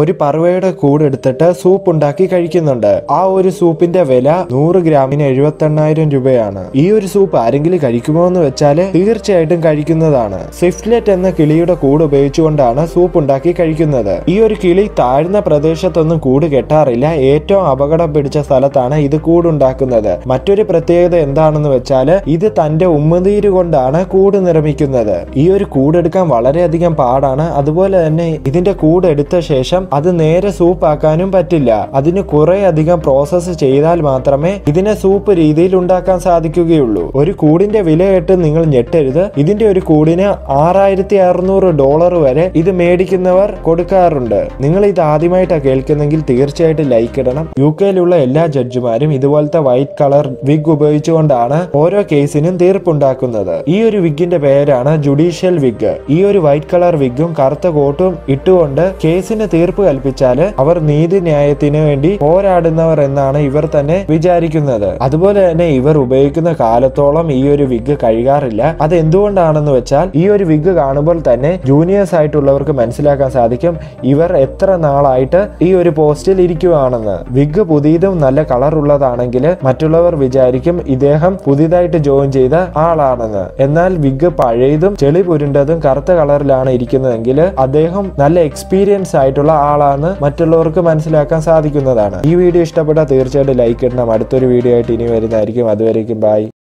ഒരു പറവയുടെ കൂടെടുത്തിട്ട് സൂപ്പ് ഉണ്ടാക്കി കഴിക്കുന്നുണ്ട്. ആ ഒരു സൂപ്പിന്റെ വില നൂറ് ഗ്രാമിന് എഴുപത്തി എണ്ണായിരം രൂപയാണ്. ഈ ഒരു സൂപ്പ് ആരെങ്കിലും കഴിക്കുമോ എന്ന് വെച്ചാൽ തീർച്ചയായിട്ടും കഴിക്കുന്നതാണ്. സ്വിഫ്റ്റ്ലെറ്റ് എന്ന കിളിയുടെ കൂട് ഉപയോഗിച്ചുകൊണ്ടാണ് സൂപ്പ് ഉണ്ടാക്കി കഴിക്കുന്നത്. ഈ ഒരു കിളി താഴ്ന്ന പ്രദേശത്തൊന്നും കൂട് കെട്ടാറില്ല. ഏറ്റവും അപകടം പിടിച്ച സ്ഥലത്താണ് ഇത് കൂടുണ്ടാക്കുന്നത് മറ്റൊരു പ്രത്യേകത എന്താണെന്ന് വെച്ചാൽ ഇത് തന്റെ ഉമ്മതീര് കൊണ്ടാണ് കൂട് നിർമ്മിക്കുന്നത്. ഈ ഒരു കൂടെടുക്കാൻ വളരെയധികം പാടാണ്. അതുപോലെ തന്നെ ഇതിന്റെ കൂടെടുത്ത ശേഷം അത് നേരെ സൂപ്പ് ആക്കാനും പറ്റില്ല. അതിന് കുറെ അധികം പ്രോസസ്സ് ചെയ്താൽ മാത്രമേ ഇതിനെ സൂപ്പ് രീതിയിൽ ഉണ്ടാക്കാൻ സാധിക്കുകയുള്ളൂ. ഒരു കൂടിന്റെ വില നിങ്ങൾ ഞെട്ടരുത്. ഇതിന്റെ ഒരു കൂടിന് ആറായിരത്തി അറുന്നൂറ് ഡോളർ വരെ ഇത് മേടിക്കുന്നവർ കൊടുക്കാറുണ്ട്. നിങ്ങൾ ഇത് ആദ്യമായിട്ടാണ് കേൾക്കുന്നെങ്കിൽ തീർച്ചയായിട്ടും ലൈക്ക് ഇടണം. യു കെയിലുള്ള എല്ലാ ജഡ്ജിമാരും ഇതുപോലത്തെ വൈറ്റ് കളർ വിഗ് ഉപയോഗിച്ചുകൊണ്ടാണ് ഓരോ കേസിനും തീർപ്പുണ്ടാക്കുന്നത്. ഈ ഒരു വിഗിന്റെ പേരാണ് ജുഡീഷ്യൽ വിഗ് ഈ ഒരു വൈറ്റ് കളർ വിഗും കറുത്ത കോട്ടും ഇട്ടുകൊണ്ട് കേസിന് തീർപ്പ് കൽപ്പിച്ചാൽ അവർ നീതിന്യായത്തിന് വേണ്ടി പോരാടുന്നവർ എന്നാണ് ഇവർ തന്നെ വിചാരിക്കുന്നത്. അതുപോലെ തന്നെ ഇവർ ഉപയോഗിക്കുന്ന കാലത്തോളം ഈ ഒരു വിഗ് കഴുകാറില്ല. അത് എന്തുകൊണ്ടാണെന്ന് വെച്ചാൽ ഈ ഒരു വിഗ് കാണുമ്പോൾ തന്നെ ജൂനിയേഴ്സ് ആയിട്ടുള്ളവർക്ക് മനസ്സിലാക്കാൻ സാധിക്കും ഇവർ എത്ര നാളായിട്ട് ഈ ഒരു പോസ്റ്റിൽ ഇരിക്കുവാണെന്ന്. വിഗ് പുതിയതും നല്ല കളർ ഉള്ളതാണെങ്കിൽ മറ്റുള്ളവർ വിചാരിക്കും ഇദ്ദേഹം പുതിയതായിട്ട് ജോയിൻ ചെയ്ത ആളാണെന്ന്. എന്നാൽ വിഗ് പഴയതും ചെളി പുരുണ്ടതും കറുത്ത കളറിലാണ് ഇരിക്കുന്നതെങ്കിൽ അദ്ദേഹം നല്ല എക്സ്പീരിയൻസ് ആയിട്ടുള്ള ആളാണ് മറ്റുള്ളവർക്ക് മനസ്സിലാക്കാൻ സാധിക്കുന്നതാണ്. ഈ വീഡിയോ ഇഷ്ടപ്പെട്ടാൽ തീർച്ചയായിട്ടും ലൈക്ക് ഇടണം. അടുത്തൊരു വീഡിയോ ആയിട്ട് ഇനി വരുന്നതായിരിക്കും. അതുവരേക്കും ബൈ